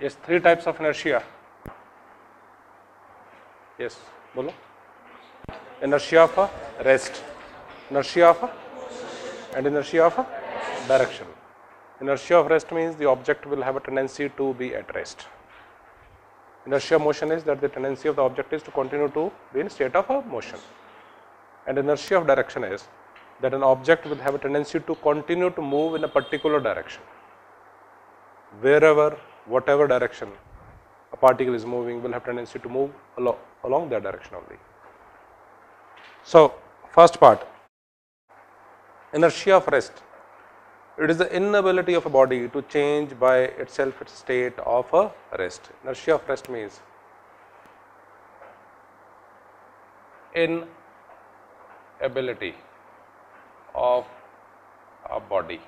Yes, three types of inertia. Yes, bolo. Inertia of a rest, inertia of a and inertia of a direction. Inertia of rest means the object will have a tendency to be at rest. Inertia of motion is that the tendency of the object is to continue to be in state of a motion. And inertia of direction is that an object will have a tendency to continue to move in a particular direction. Wherever, whatever direction a particle is moving will have tendency to move along, along that direction only. So, first part inertia of rest. It is the inability of a body to change by itself its state of a rest. Inertia of rest means inability of a body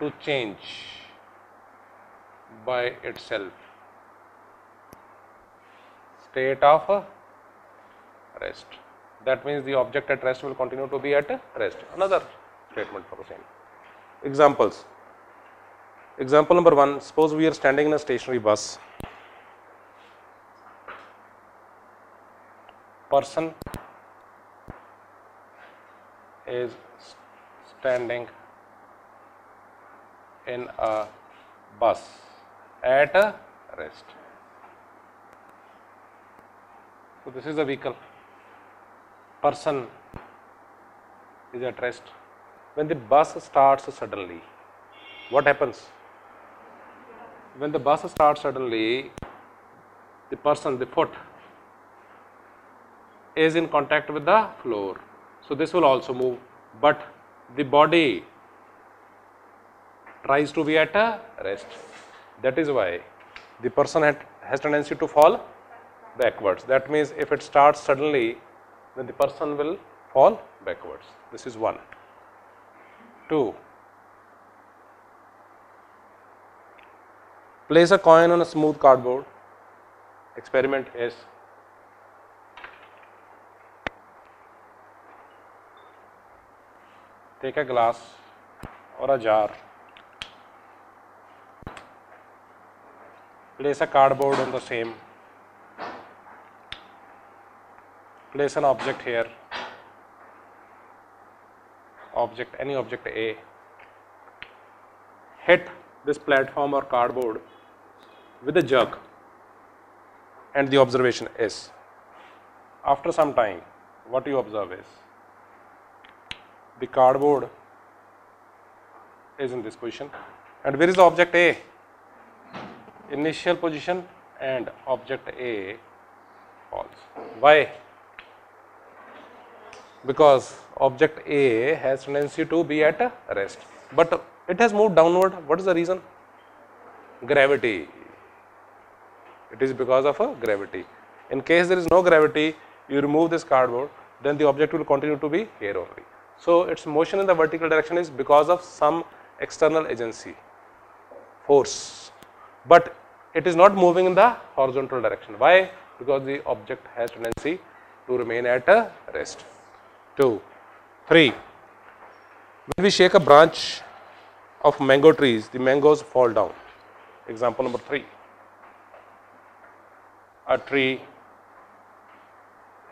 to change by itself state of rest. That means the object at rest will continue to be at rest. Another statement for the same. Examples. Example number one, suppose we are standing in a stationary bus. Person is standing in a bus at a rest. So, this is the vehicle. Person is at rest. When the bus starts suddenly, what happens? When the bus starts suddenly, the person, the foot, is in contact with the floor. So, this will also move, but the body tries to be at a rest. That is why the person had, has tendency to fall backwards. That means if it starts suddenly, then the person will fall backwards. This is one. Two. Place a coin on a smooth cardboard. Experiment is take a glass or a jar, place a cardboard on the same, place an object here, object any object A, hit this platform or cardboard with a jerk and the observation is. After some time what you observe is the cardboard is in this position. And where is the object A? Initial position and object A falls. Why? Because object A has tendency to be at rest, but it has moved downward. What is the reason? Gravity. It is because of a gravity. In case there is no gravity, you remove this cardboard, then the object will continue to be here only. So, its motion in the vertical direction is because of some external agency, force, but it is not moving in the horizontal direction. Why? Because the object has tendency to remain at a rest. 2. 3. When we shake a branch of mango trees, the mangoes fall down. Example number 3. A tree,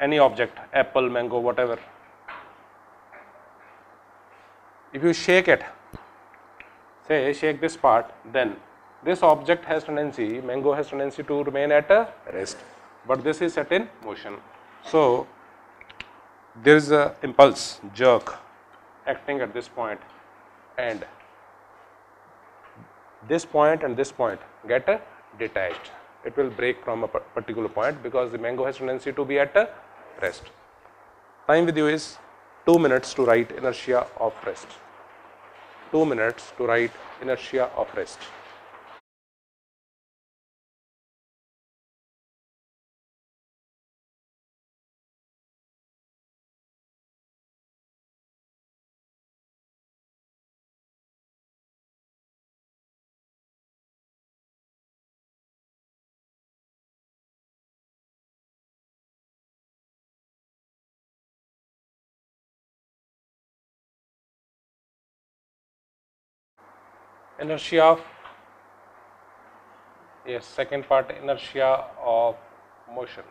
any object, apple, mango, whatever, if you shake it, say shake this part, then this object has tendency, mango has tendency to remain at a rest, but this is set in motion. So, there is a impulse, jerk acting at this point and this point and this point get detached. It will break from a particular point because the mango has tendency to be at a rest. Time with you is 2 minutes to write inertia of rest. 2 minutes to write inertia of rest. Inertia of Yes, second part inertia of motion.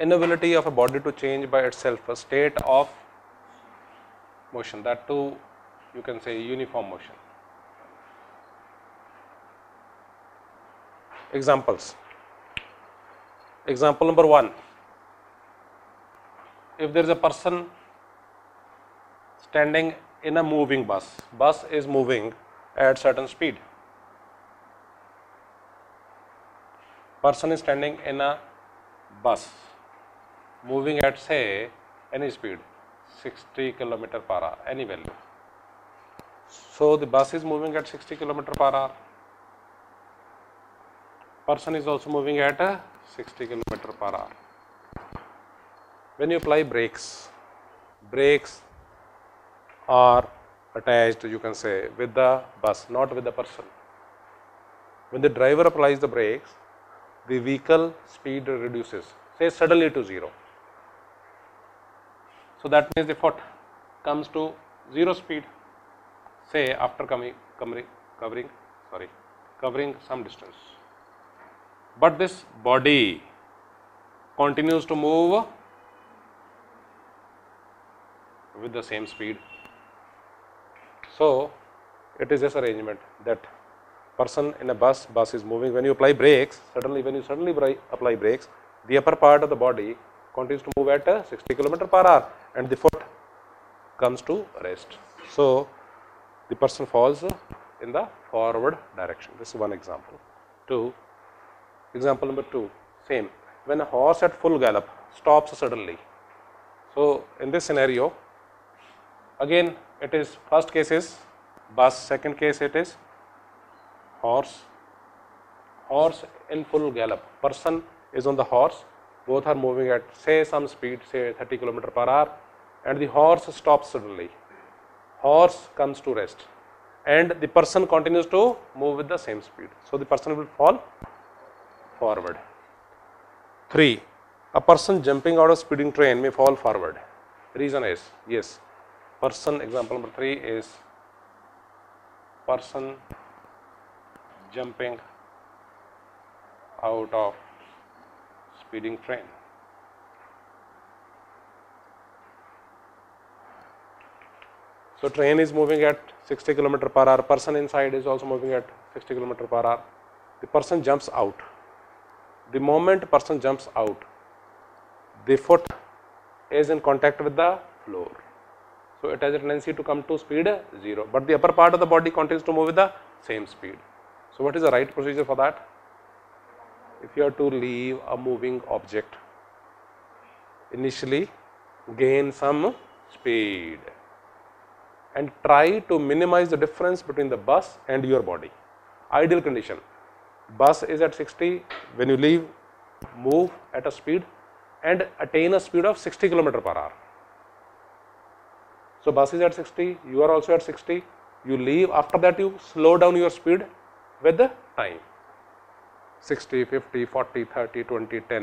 Inability of a body to change by itself a state of motion that too you can say uniform motion. Examples. Example number 1. If there is a person standing in a moving bus, bus is moving at certain speed. Person is standing in a bus moving at say any speed 60 kilometer per hour any value. So the bus is moving at 60 kilometer per hour. Person is also moving at a 60 kilometer per hour. When you apply brakes brakes are attached you can say with the bus not with the person. When the driver applies the brakes the vehicle speed reduces say suddenly to 0 so that means the foot comes to 0 speed say after coming, covering, covering sorry covering some distance. But this body continues to move with the same speed so it is this arrangement that person in a bus bus is moving when you apply brakes suddenly when you suddenly apply brakes the upper part of the body continues to move at 60 kilometer per hour and the foot comes to rest. So, the person falls in the forward direction. This is one example. Two, example number two, same. When a horse at full gallop stops suddenly. So, in this scenario, again it is first case is bus, second case it is horse, horse in full gallop. Person is on the horse. Both are moving at say some speed say 30 kilometer per hour and the horse stops suddenly. Horse comes to rest and the person continues to move with the same speed. So the person will fall forward. 3 a person jumping out of speeding train may fall forward. Reason is yes person example number 3 is person jumping out of speeding train. So train is moving at 60 km per hour, person inside is also moving at 60 km per hour. The person jumps out. The moment person jumps out, the foot is in contact with the floor. So it has a tendency to come to speed 0, but the upper part of the body continues to move with the same speed. So what is the right procedure for that? if you are to leave a moving object initially gain some speed and try to minimize the difference between the bus and your body. Ideal condition, bus is at 60, when you leave, move at a speed and attain a speed of 60 km per hour. So, bus is at 60, you are also at 60, you leave, after that you slow down your speed with the time. 60, 50, 40, 30, 20, 10,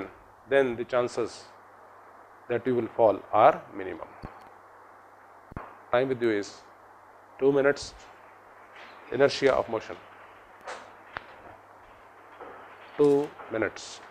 then the chances that you will fall are minimum. Time with you is 2 minutes inertia of motion. 2 minutes.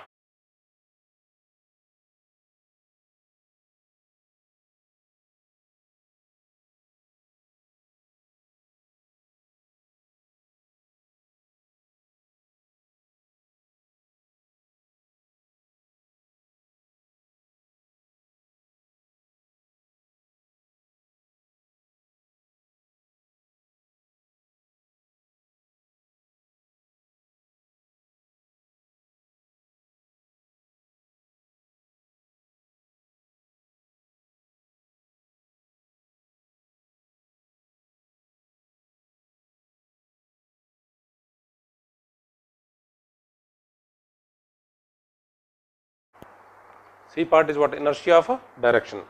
C part is what inertia of a direction.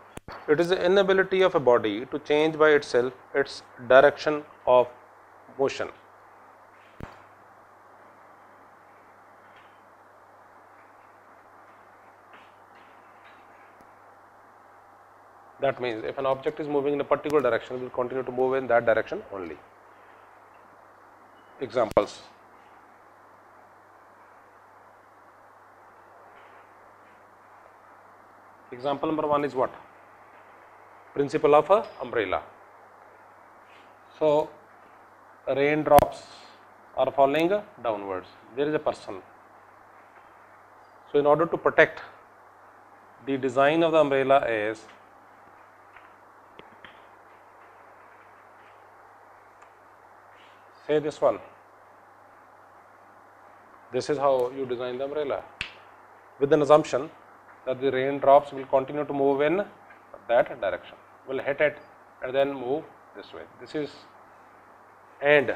It is the inability of a body to change by itself its direction of motion. That means if an object is moving in a particular direction, it will continue to move in that direction only. Examples Example number one is what? Principle of a umbrella. So, raindrops are falling downwards. There is a person. So, in order to protect the design of the umbrella is say this one. This is how you design the umbrella with an assumption that the raindrops will continue to move in that direction, will hit it and then move this way. This is and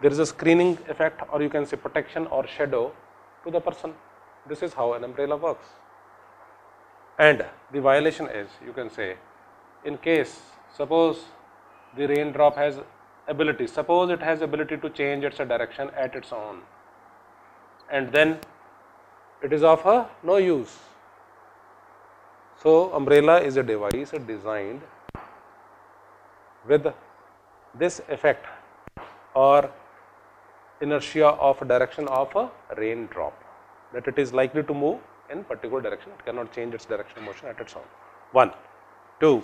there is a screening effect or you can say protection or shadow to the person. This is how an umbrella works. And the violation is you can say in case suppose the raindrop has ability, suppose it has ability to change its direction at its own and then it is of no use. So, umbrella is a device designed with this effect or inertia of direction of a raindrop that it is likely to move in particular direction, it cannot change its direction of motion at its own. 1. 2.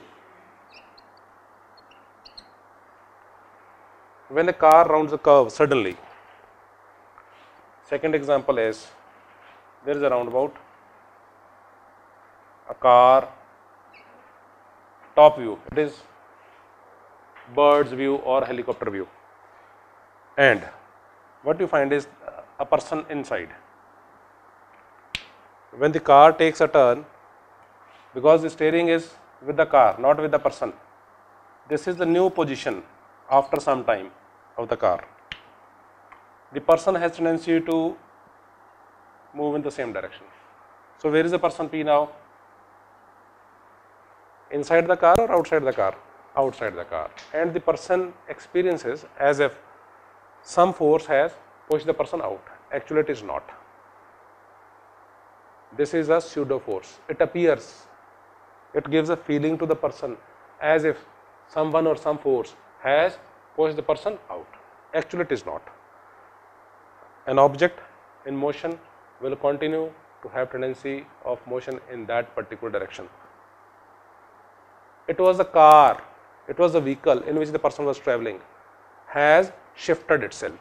When a car rounds a curve suddenly, second example is there is a roundabout, a car, top view, it is bird's view or helicopter view and what you find is a person inside. When the car takes a turn, because the steering is with the car, not with the person, this is the new position after some time of the car. The person has tendency to move in the same direction. So, where is the person P now? Inside the car or outside the car? Outside the car. And the person experiences as if some force has pushed the person out. Actually, it is not. This is a pseudo force. It appears, it gives a feeling to the person as if someone or some force has pushed the person out. Actually, it is not. An object in motion will continue to have tendency of motion in that particular direction. It was a car, it was a vehicle in which the person was traveling, has shifted itself.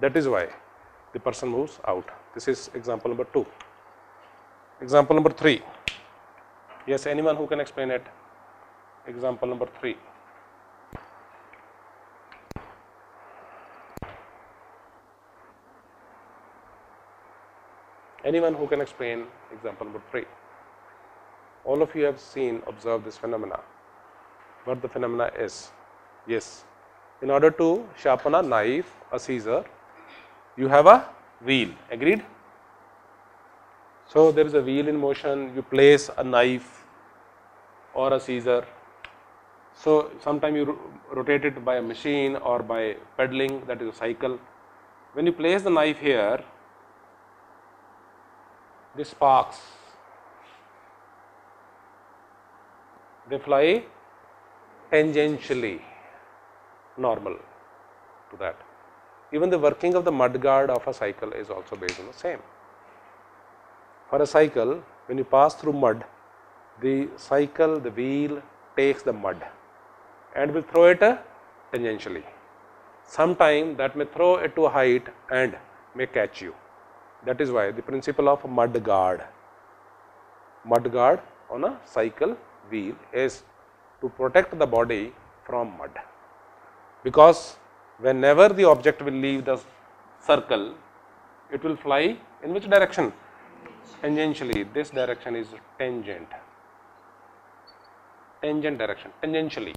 That is why the person moves out. This is example number 2. Example number 3. Yes, anyone who can explain it? Example number 3. Anyone who can explain example number 3? All of you have seen, observed this phenomena. What the phenomena is? Yes. In order to sharpen a knife, a scissor, you have a wheel. Agreed? So, there is a wheel in motion, you place a knife or a scissor. So, sometime you rotate it by a machine or by pedaling that is a cycle. When you place the knife here, this sparks they fly tangentially normal to that. Even the working of the mud guard of a cycle is also based on the same. For a cycle, when you pass through mud, the cycle, the wheel takes the mud and will throw it uh, tangentially. Sometime that may throw it to a height and may catch you. That is why the principle of mud guard, mud guard on a cycle wheel is to protect the body from mud because whenever the object will leave the circle, it will fly in which direction? Tangentially, this direction is tangent, tangent direction, tangentially.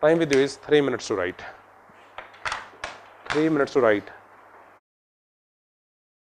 Time with you is 3 minutes to write, 3 minutes to write.